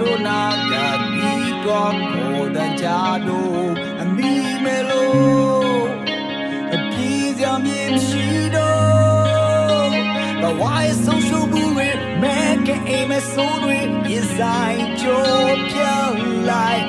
တို့နာကတိတော်ကိုတန်ချာတို့အမိမဲလို့အပြည့်စရာမြေရှိတော့ဘဝရဲ့ဆုံးရှုံးမှုတွေမဲကအိမ်မဲဆိုးတွေရဆိုင်ကြိုးပြောင်းလိုက်